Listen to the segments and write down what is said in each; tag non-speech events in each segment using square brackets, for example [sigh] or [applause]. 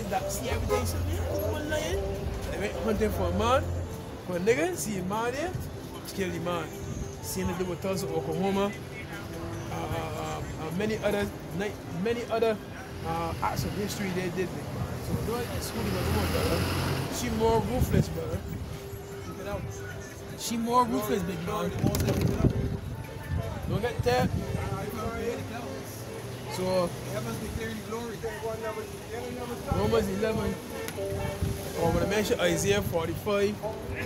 head that see everything. So, lying. They went hunting for a man, for a nigga, see a man there, kill the man. Seen do with Tulsa, Oklahoma. Uh, uh, uh, many other, many other uh, acts of history they did. So don't exclude the woman, brother. She more ruthless, brother. She more ruthless, big man. Don't get that. Glory. Romans 11. Or when I mention Isaiah 45,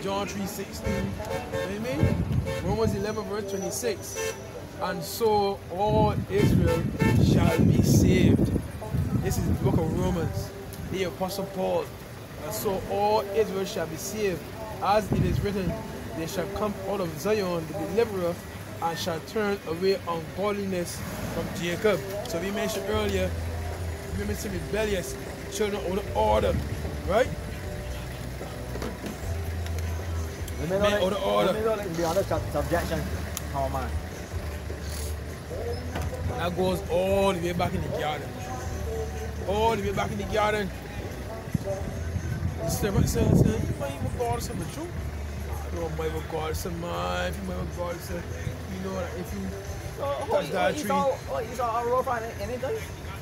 John 3 16. You know what I mean? Romans 11, verse 26. And so all Israel shall be saved. This is the book of Romans. The Apostle Paul. And so all Israel shall be saved. As it is written, they shall come out of Zion, the deliverer, and shall turn away ungodliness from Jacob. So we mentioned earlier, women to rebellious, children out of order, right? Women out of order. Women don't like to be under subjection. How man? That goes all the way back in the garden. All the way back in the garden. The servant said, said, you might even call some truth. I don't might even call some man, you might even call some, you know, that if you So, touch that you tree. saw, what you saw a raw fan anything?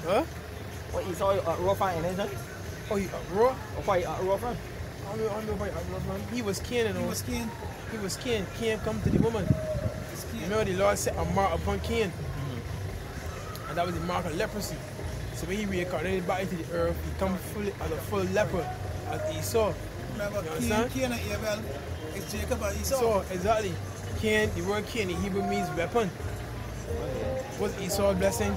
Huh? What you saw a raw fan anything? Oh, he uh, raw? Or why a raw fan? I don't know, I don't know about uh, man. He was kin, you. He was king. He was kin. Cain come to the woman. His king. Remember the Lord set a mark upon Cain. And that was the mark of leprosy. So when he reincarnated back into the earth, he come fully as a full leper as Esau. Remember, You Cain, understand? Cain and Abel. It's Jacob and Esau. So exactly. Cain, the word Cain in Hebrew means weapon. What's Esau's blessing?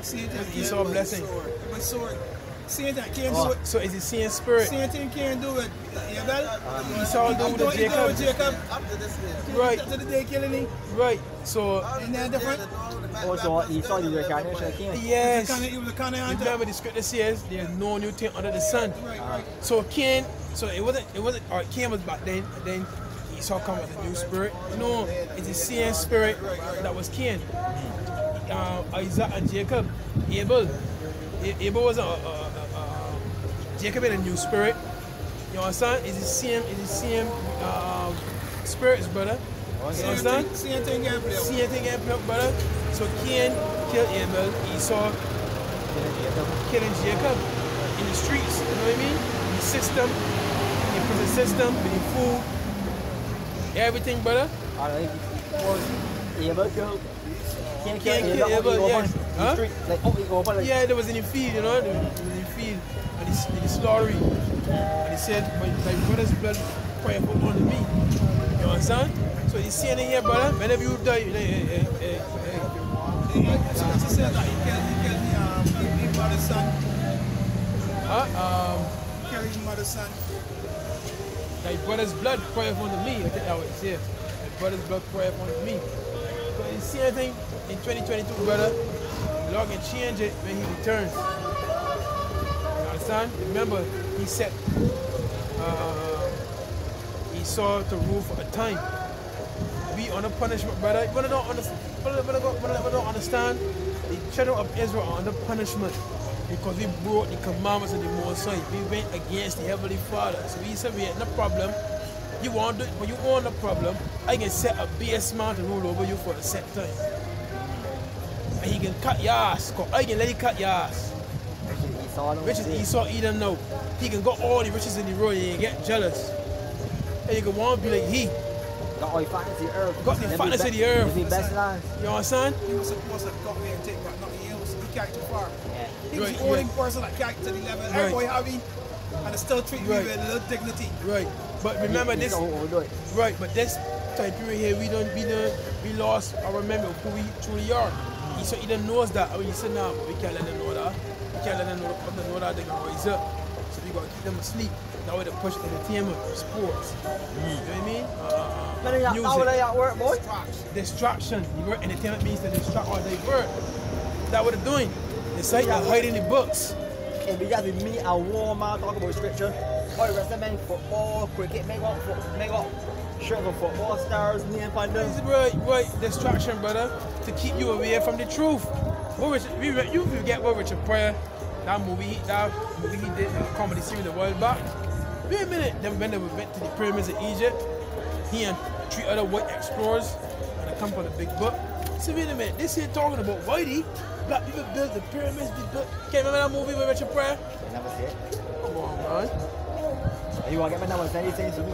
Same With thing. Esau blessing. Sword. With sword. Same thing. Can't Oh. do it. So is the same spirit. Same thing can't do it. Abel. Esau do with the Don't you do with Jacob. Jacob. Right, To the day killing him. right. So Ain't that different? Also, Esau the reincarnation of yes. He was a kind of hunter. Remember the scripture says there's no new thing under the sun. Right, right. So Cain, so it wasn't, it wasn't, or Cain was back then, then Esau come with a new spirit. No, it's the same spirit that was Cain. Uh, Isaac and Jacob, Abel. Abel was a, a, a, a Jacob had a new spirit. You understand? It's the same, it's the same um, spirits, brother. You understand? same thing can play. Same thing happened, brother. So Cain killed Abel, Esau killing Jacob in the streets, you know what I mean? The system, the prison system, the food, everything, brother. Alright, was Abel killed. Cain Cain killed killed Abel. Abel, out in yes. the open, in Huh? the street. Like out open, like. Yeah, there was in the field, you know, there was in the field, and the, in the slaughtering. And he said, my, my brother's blood cry out unto me. You understand? So he's saying it here, brother, whenever you die, you hey, hey, hey, hey, So she said that he killed, he killed the, um, his- his mother's son. huh? Um, He killed his mother's son. Thy brother's blood cry upon me. I think that what it says. Thy brother's blood cry upon me. But you see anything in 2022, brother? The Lord can change it when He returns. You understand? Remember, He said uh, He saw to rule for a time. We under punishment, brother. Brother don't understand. Brother, brother, brother, brother don't understand. The children of Israel are under punishment because we broke the commandments of the Most High. We went against the Heavenly Father. So he said we had no problem. You want it, but you want the problem. I can set a base man to rule over you for a set time. And he can cut your ass. 'cause I can let you cut your ass. Esau, no, Riches see. Esau Edom know. He can got all the riches in the world and he get jealous. And you can want to be like he. Got all the fatness of the earth. Got the Them fatness of the earth. them be best lands. You understand? He was supposed to got me and take back nothing else. He far. Yeah. He was Right, the only yeah. person that carried to the level. Right. Everybody having and still treat me with a little dignity. Right. But remember He- he this don't overdo it. right, but this time period here we don't we don't we lost our memory of who we truly are. Esau Edom knows that. When you say now, we can't let them know that. We can't let them know, let them know that they can rise up. So we gotta keep them asleep. That way they push entertainment, sports. You know what I mean? Uh, Man, they uh, got- how they at work, boy? distraction. The word entertainment means to distract or divert. That's what they're doing. They say they're hiding the books. If we got to meet a warm man talk about scripture, the of them football, cricket, make up, make up shirt for football stars, name on them. It's right, right, distraction, brother, to keep you away from the truth. What Richard, we, you forget what Richard Pryor that movie, that movie he did, the comedy series a while back. Wait a minute, then when they went to the pyramids of Egypt, he and three other white explorers and they come for the big book. So wait a minute, this here talking about Whitey, black people built the pyramids, they built. Can't remember that movie with Richard Pryor? I never see it. Come on, man. You want to get my number? Send anything to me?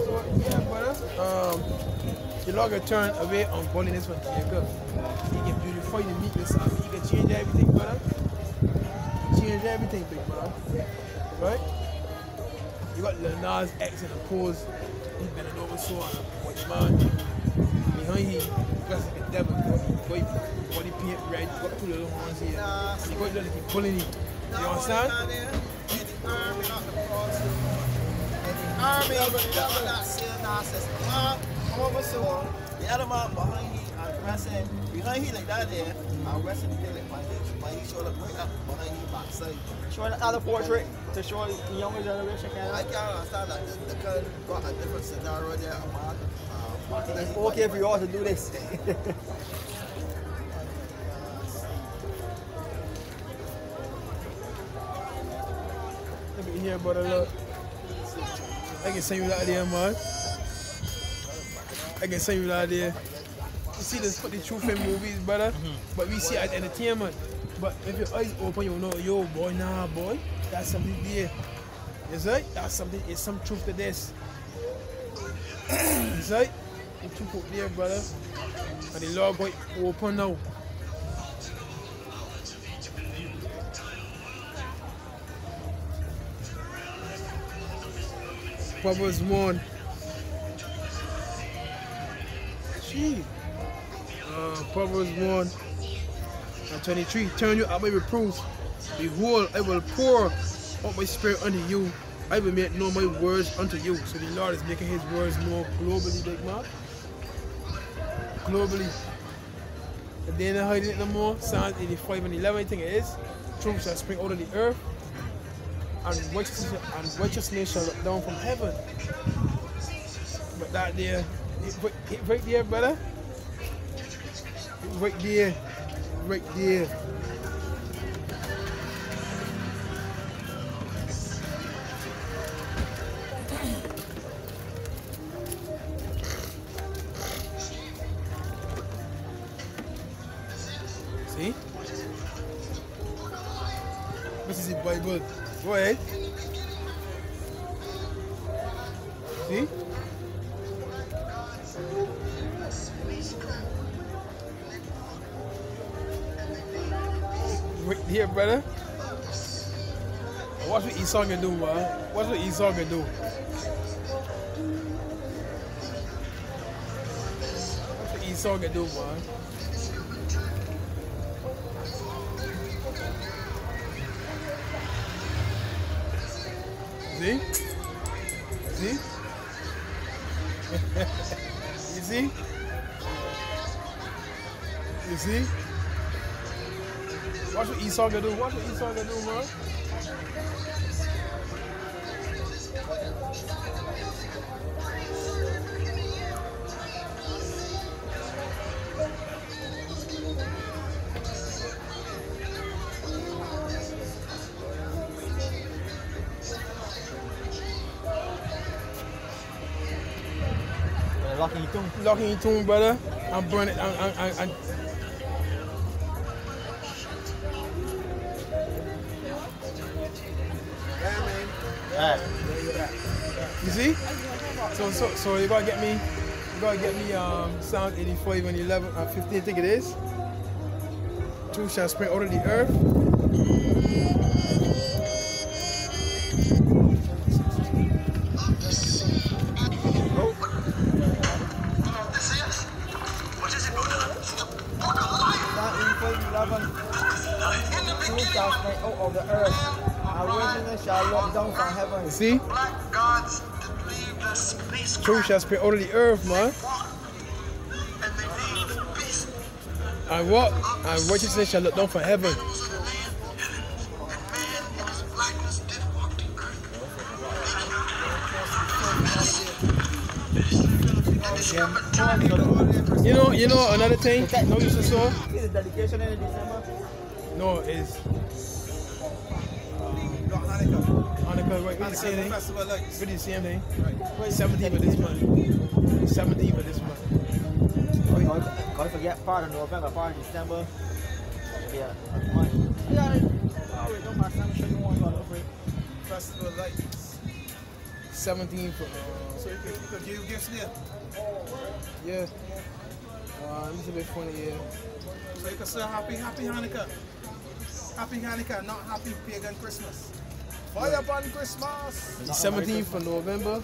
So, yeah, brother. Um, the Lord can turn away on godliness from Jacob. He can beautify the of it. He can change everything, brother. Change everything, big brother. Right? You got Lil Nas X in the pose. He's bending over so on a white man. Behind him, like a devil. Body, body paint red. You got two little horns here. And you got the keep pulling him. You understand? Army, the cross. Army, I'm not saying nonsense. Uh, I'm over so the other man behind me, I'm pressing behind he like that there. I'm resting the like my my he showed up right up behind him backside. Show another portrait to show the younger generation. Can I can't understand that the, the girl got a different scenario there. Man. Um, It's okay for you all to do this. Look at here, brother. Look. I can send you that there, man. I can send you that there. See, this the truth in movies, brother. Mm-hmm. But we see it as entertainment. But if your eyes open, you know, yo, boy, nah, boy, that's something there. Is right? That's something. It's some truth to this. [coughs] Is right? The truth up there, brother. And the Lord going open now. Proverbs 1. Gee. Uh, Proverbs 1 and 23. Turn you out my reproofs. Behold, I will pour out my spirit unto you. I will make known my words unto you. So the Lord is making his words known globally, big man. Globally. And they're not hiding it no more, Psalms 85 and 11, I think it is. Truth shall spring out of the earth and righteousness, and righteousness shall look down from heaven. But that there, right there, brother. Right there, right there. See? This is the Bible. Go ahead. Esau can do, man. Watch what Esau can do. Watch what Esau can do, man. See? See? you see? You see? Watch what Esau gonna do. Watch what Esau gonna do, man. Locking you down. Locking your tomb, brother. I'm burning. I'm, I'm, I'm, I'm Alright. You see? So so so you gotta get me you gotta get me um Psalm 85 and 11 uh, 15 I think it is. Two shall spring out of the earth. Of the earth. Righteousness shall look down from heaven. You see? Space Two shall spring out the earth, man. and peace And what? And righteousness shall look down from heaven. was in the land, and man in his blackness did walk the earth. Yeah, Christmas. You know, you know another thing. No, you saw. See the dedication in December. No, it's Hanukkah. Hanukkah. Right, we the Hanukkah same thing. lights. We the same thing. Right. 17th of this month. 17th of this month. Can't can't forget part of November, part of December. Yeah, that's fine. Yeah, oh, wait, don't matter. I'm sure you want to go for it. Festival lights. 17th. Uh, So you could, you could give gifts there. yeah. Uh, it's a bit funny, yeah. So you can say happy, happy Hanukkah. Happy Hanukkah, not happy pagan Christmas. Fire upon Christmas. The 17th of November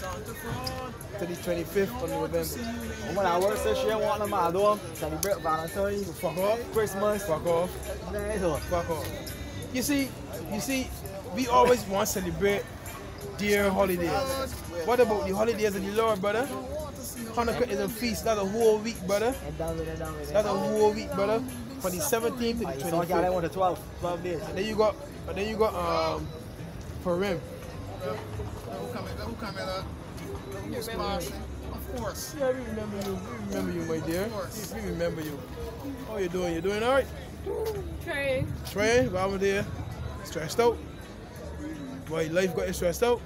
Santa Fraud. to the 25th of November. When I work this year, want them out door, celebrate Valentine's, Fuck off. Christmas. Fuck off. Nah, Fuck off. You see, you see, we always want to celebrate dear holidays. What about the holidays of the Lord, brother? Hanukkah is a feast. That's a whole week, brother. And down with it, down with it. That's a whole week, brother. From the 17th to the Alright, so I got 25th. one 12, 12 days. And then you got, and then you got um, Uh, Who's passing? Of course. Yeah, we remember you. We remember you, my dear. Of course. We remember you. How you doing? You doing all right? Trying. Trey, Bob there. Stressed out. Why life got you stressed out?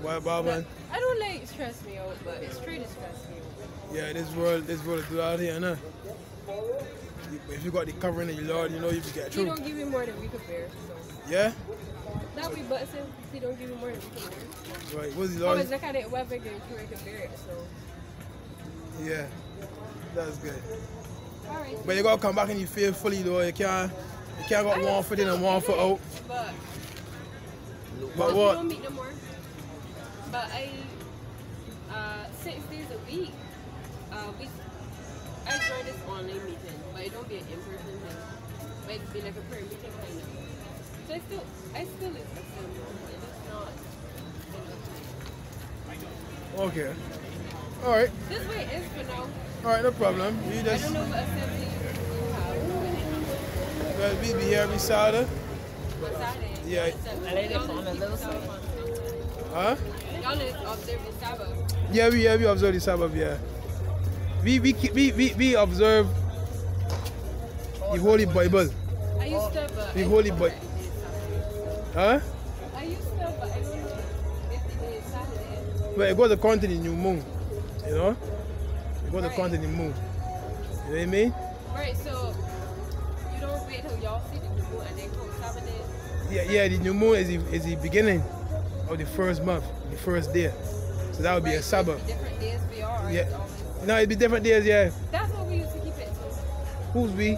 Why, Bob? I don't like stress me out, but it's true to stress me out. Yeah, this world, this world is out here, nah. If you got the covering of your Lord, you know you can get He through. don't give me more than we could bear. So Yeah? That we but since he don't give me more than bear. Right, what's the I Lord? was look at it whether they could bear it. So Yeah, that's good. all right. But you gotta come back and you feel fully though. You can't, you can't got one foot in and one foot out. But But what? don't meet no more. But I uh six days a week. Uh, we I joined this online meeting, but it don't be an in-person thing. But it's be like a prayer meeting kind of. So I still I still assume it is not. Okay. All right, This way it is for now. all right, no problem. You I just, don't know what assembly you have. well, we be here every Saturday. What Saturday? Yeah. Huh? Y'all observe the Sabbath. Yeah, we yeah we observe the Sabbath. Yeah. We we keep- we we, we observe the Holy Bible. I used to, The Holy don't Huh? I used to, but I don't know if it is Saturday. But it goes according to the new moon. You know? It goes Right. according to the moon. You know what I mean? Right, so you don't wait till y'all see the new moon and then come Saturday. Yeah, yeah. The new moon is the, is the beginning of the first month, the first day. So that would be a Sabbath. Different days y'all, right? Yeah. No, it'd be different days. Yeah. That's what we used to keep it to. Who's we?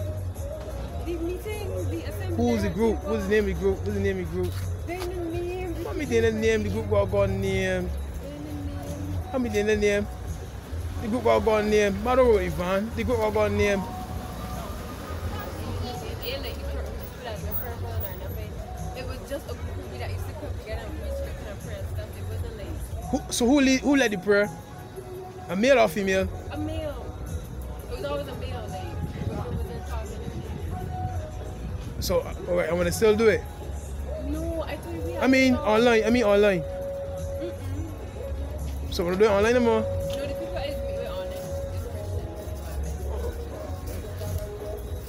Who's the group? What's the name of the group? What's the name of the group? They the name. How many did the name? The group got got name. They. How many did the name? The group got got name. I don't Ivan. The group got got name. So who lead, who led the prayer? A male or female? So all right, I'm gonna still do it. No, I told you we I mean saw- online. I mean online. Mm-mm. So we're doing it online no more. No, the people is we were on it.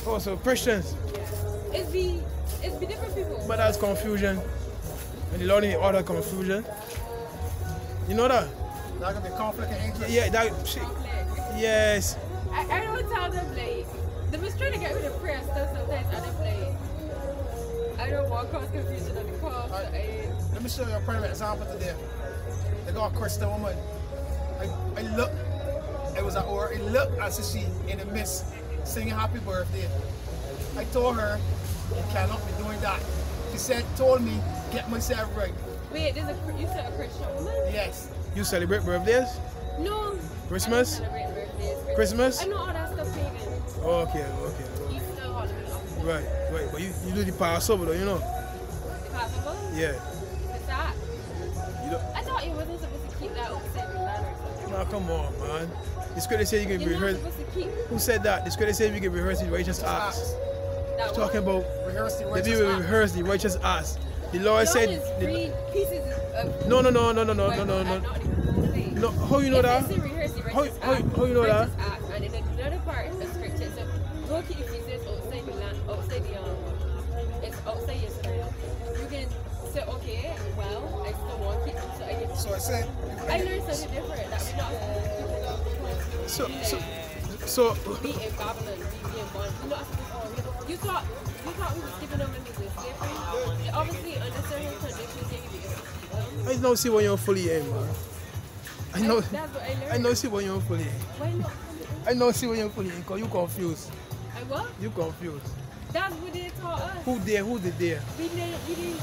Oh, so Christians. It's be it's be different people. But that's confusion. And the Lord in the order confusion. You know that? That could be conflict of interest. Yeah, that shit. Complex. Yes. I, I don't tell them like they was trying to get rid of prayer stuff sometimes and I'm like I don't want cause confusion on the call. So I, Let me show you a prime example today. They got a Christian woman. I, I look, it was at or I looked as if she in the mist singing happy birthday. I told her, you cannot be doing that. She said, told me, get myself right. wait, there's a you said a Christian woman? Yes. You celebrate birthdays? No. Christmas? I don't celebrate birthdays. Christmas? I know all that stuff pagan. Okay, okay. okay. Easter, Halloween, all Right, right. But you, you do the Passover though, you know? the Passover. Yeah. The that. You don't, I thought you wasn't supposed to keep that outside the land or something. nah, come on, man. The scripture says you can You're rehearse. supposed to keep Who said that? The scripture says you can rehearse the righteous acts. That Talking about Rehearse the righteous acts. rehearse the righteous acts. The Lord said. the- pieces of no, no, no, no, no, no, no, no, no. not the whole thing. No, how you know that? it's in rehearse the How- how- how you know that? So I say, I learned something different that we're not So, so, so, be in Babylon, be in. We're not supposed to. You thought you thought we was giving them into slavery. Obviously, under certain conditions, they can be able to keep them. I know see when you're fully in, man. I know, That's what I. I know see when you're fully in. Why not? I know see when you're fully in, cause you confused. I what? You confused. That's what they taught us. Who there, who did there? We didn't, we didn't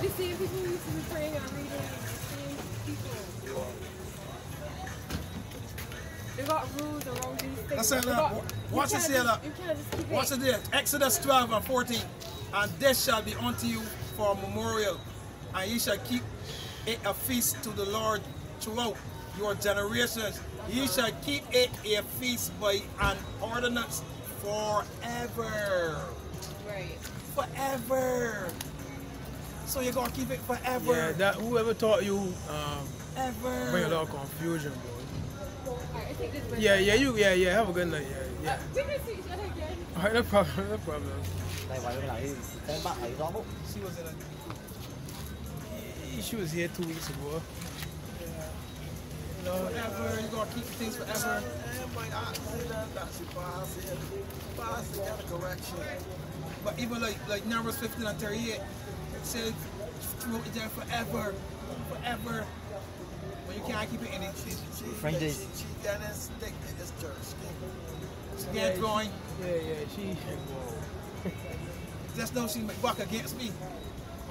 The same people who used to be praying and reading. The same people. They got rules around these things. Let's say They that. got- watch this here, look. You can't just keep Watch it. it there. Exodus 12 and 14. And this shall be unto you for a memorial, and ye shall keep it a feast to the Lord throughout your generations. Ye shall keep it a feast by an ordinance forever. Right. Forever. So you're gonna keep it forever. Yeah, that whoever taught you um, ever. bring a lot of confusion, bro. Alright, I think this was- Yeah, yeah, you, yeah, yeah. Have a good night. Yeah, yeah. We can see each other again. All right, no problem, no problem. Đây ngoài bên này tên bắt ấy rõ bụng. She was in a. She was here two weeks ago. You know, Forever. You're gonna keep things forever. But even like like Numbers 15 and 38, it says throughout it there forever, forever. But you can't keep it in it. French days. She got that stick in this church. She can't join. yeah, yeah. She. [laughs] Just know she might buck against me.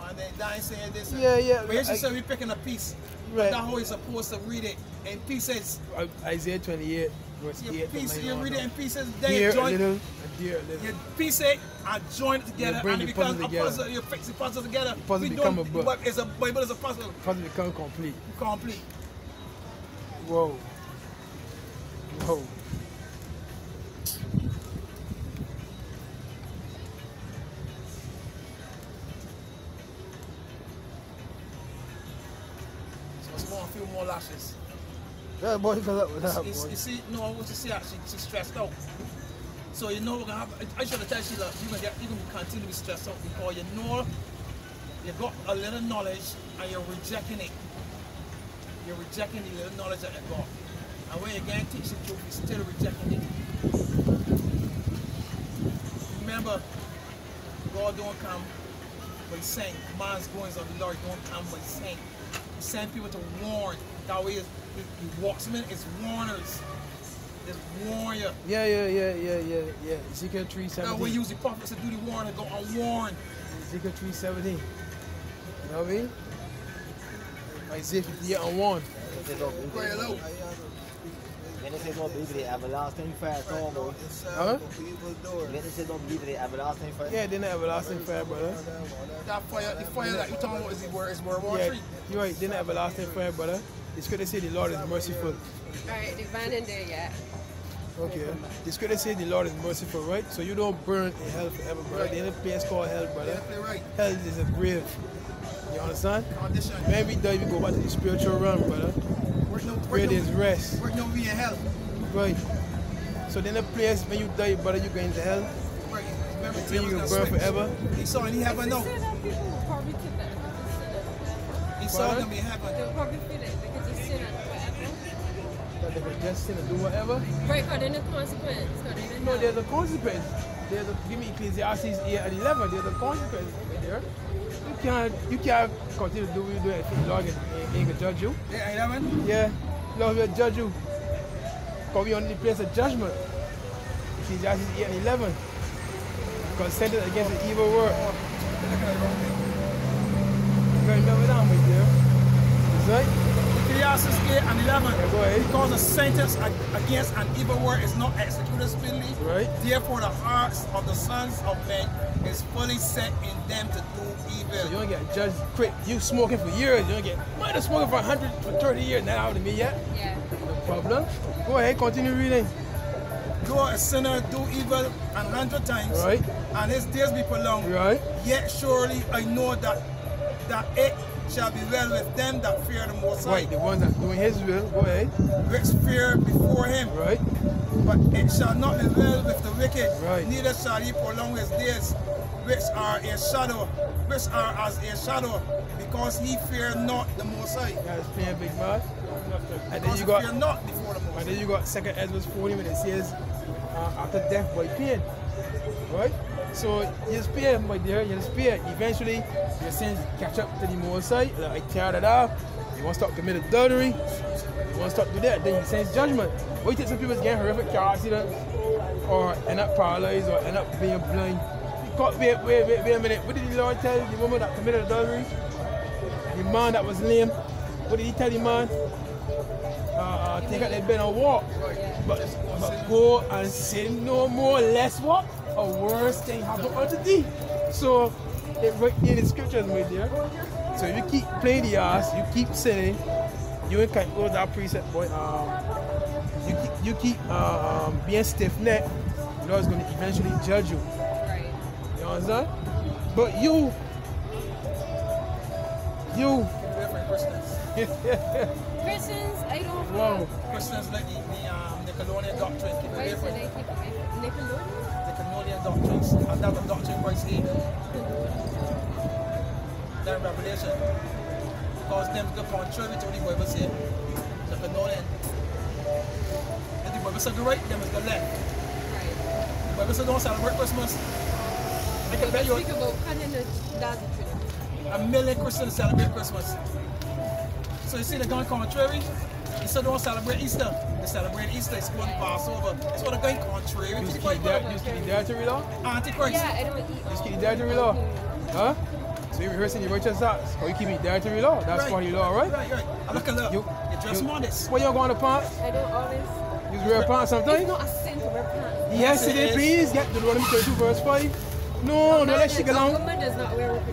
And then Diane saying this. Yeah, yeah, But here she I- said we're picking a piece. Right. That's how you're supposed to read it. In pieces. Isaiah 28, verse You 8 to piece, you read it in pieces. Then Dear you join. little, a dear little. You piece eh, it and join it together, bring and the it becomes puzzle a together. puzzle. You fix the puzzle together. puzzle we become don't, a book. But it's a Bible is a puzzle, Puzzle become complete. complete. Whoa. Whoa. So it's more, a few more lashes. That boy got up with that You, boy. you see, no, what you see, her, she, she's stressed out. So you know we're gonna have. I should have told you that you're gonna get, you're gonna continue to be stressed out because you know you got a little knowledge and you're rejecting it. You're rejecting the little knowledge that you got. And when you again teach the truth, you're still rejecting it. Remember, God don't come by saying, man's goings of the Lord don't come by saying. He sent people to warn. That way, he, walks them in, it's warners. It's warn you. Yeah, yeah, yeah, yeah, yeah, yeah. Ezekiel That way, 317. use the prophets to do the warn and go and warn. Ezekiel 317. You know what I mean? Isaiah 58 and 1. Dit is ook Pray it out. Dit is ook Biblie everlasting fire, toch boy. Huh? Dit is ook Biblie everlasting fire. Yeah, they're not everlasting fire, brother. That fire, the fire that you talking about is the word, is World War Yeah, Three. you're right. They're not everlasting fire, brother. The scripture say the Lord is merciful. Alright, the van in there yet. Okay. The scripture say the Lord is merciful, right? So you don't burn in hell forever, brother. There's a place called hell, brother. Right. Hell is a grave. You understand? Condition. When we die, we go back to the spiritual realm, brother. Work no, Where work there's rest. work no be in hell. Right. So then the place when you die, brother, you go into hell. Right. Remember, Then you can burn forever. He saw and he heaven no. Say that people will probably take that as a sin. He saw What? him in heaven. They'll probably feel it they can just sin and do whatever. Right, because then the consequence. Because they didn't No, know. there's a consequence. There's a, give me Ecclesiastes 8 and 11. There's a consequence right there. You can't, you can't continue to do what you're doing if the Lord ain't, ain't gonna judge you. Yeah, in heaven. Yeah, Lord will judge you. Because we on the place of judgment. Ecclesiastes 8 and 11. Because sentence against the evil word. You gotta remember that right there. That's right. Ecclesiastes 8 and 11. Yeah. Because a sentence against an evil word is not executed speedily. Right. Therefore, the hearts of the sons of men is fully set in them to do evil. So You don't get judged quick. You smoking for years. You don't get, might have smoking for 100, for 30 years. Not out of me yet. Yeah. No problem. Go ahead, continue reading. Though a sinner do evil an hundred times, Right. and his days be prolonged, Right. yet surely I know that that it shall be well with them that fear the Most High, Right, the ones that doing his will. Go ahead. which fear before him. Right. But it shall not be well with the wicked, Right. neither shall he prolong his days. which are a shadow, which are as a shadow, because he fear not the Most High. Yeah, it's playing big man. And then you got fear not before the Most And then you got second Esdras 40 when it says uh, after death by pain. Right? So you spare my dear, you spare. Eventually your sins catch up to the most high. Like tear that off. You want to start committing adultery. You want to start do that, then you sends judgment. What you think some people getting horrific car accidents or end up paralyzed or end up being blind? Wait, wait, wait, wait, wait a minute. What did the Lord tell the woman that committed adultery? The man that was lame. What did he tell the man? uh, uh, take out their bed and walk. But, but go and sin no more, less what? A worse thing happen unto thee. So it right in the scriptures right there. So you keep playing the ass, you keep sinning, you ain't can't go to that precept, boy. Um, you keep you keep uh, um, being stiff necked, the Lord's gonna eventually judge you. Right. You understand? But you you We're for Christians. Christians, I don't Wow. Christians like the, the um, Nicolaitan doctrine. Keep away from I keep away from Nicolaitan? Nicolaitan doctrines. And that's the doctrine hate. That revelation. Because them go contrary to what the Bible say. Nicolaitan. If the Bible say go right, them is go left. Right. The Bible say don't celebrate Christmas. I can bet you Speak about canon of doctrine. a million Christians celebrate Christmas. So you see the going contrary? He said don't celebrate Easter. They celebrate Easter, it's going Passover. That's what they're going contrary you to just the keep the Bible. you just keep the dietary law? Antichrist. Yeah, I don't eat. Just keep the dietary law. Huh? So you're rehearsing your righteous acts, or you keep the dietary law. That's part of the law, right? Right, right. I look at look. You- You, dress you- modest. Where you going to pants? I don't always. You wear pants It's sometimes? not a sin to wear pants. Yes, it it is. is. Please get Deuteronomy 32 verse 5. No, don't let she A get on. woman does not wear what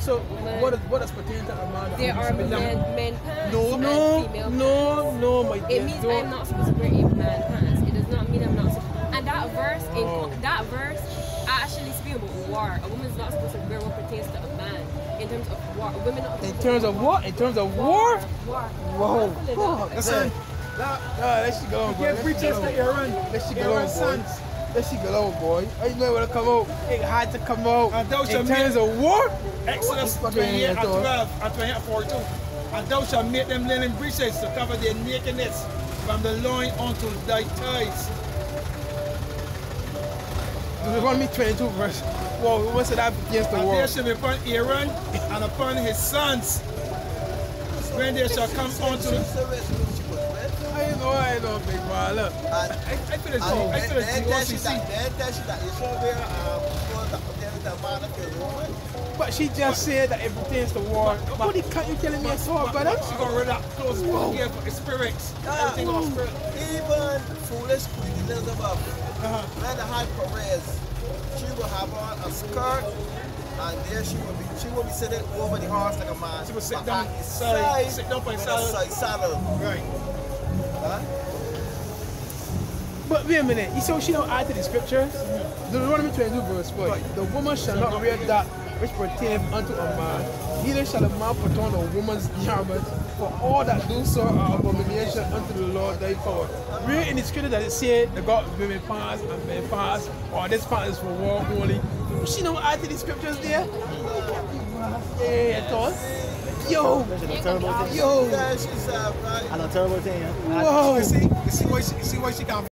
So, a woman. what, is, what does pertain to a man? There are men, men pants No, and no, female no, no, my It means don't. I'm not supposed to wear a man pants. It does not mean I'm not supposed. And that verse, in, Oh. that verse, actually speaks about war. A woman's not supposed to wear what pertains to a man. In terms of war, a woman not In terms to of what? In terms of war? War. Whoa. War. Listen, Nah, let she go on, boy. give Let she preachers go to on. Aaron. Let she go on, Aaron's sons. Let she go old, boy. Oh, I know when to come out. It had to come out. And thou In shalt terms make- of war? Exodus Fucking 28 and at all. 12 and 28 and 42. And thou shalt make them linen breeches to cover their nakedness from the loin unto thy thighs. Deuteronomy 22 verse. Whoa, what's that against the And war? there shall be upon Aaron and upon his sons when they shall come unto the. I know, I know, big man. Look. And I, I feel it's, and I it's tell she GOCC. that, then tell she that you should wear um, clothes that a man if you're woman. But she just said that it pertains to war. What the cut you telling me I saw, brother? She got rid of clothes Whoa. here for the spirits. Everything about spirit. Even foolish Queen Elizabeth, Uh-huh. when they had Perez, she will have on a skirt and there she will be she will be sitting over the horse like a man. She will sit but down side- sit down by side saddle. Right. Huh? But wait a minute, you see she don't add to the scriptures? 22 verse 4. The woman shall not wear that which pertaineth unto a man, neither shall a man put on a woman's garment, for all that do so are abomination unto the Lord thy God. Read in the scripture that it said the God women pants and men pants, or this pants is for war only. She don't add to the scriptures there? Hey, at all? Yo, That's a terrible yo, Yeah, she's uh, right. And a terrible thing. yeah. whoa. You see, you see why she, you see why she can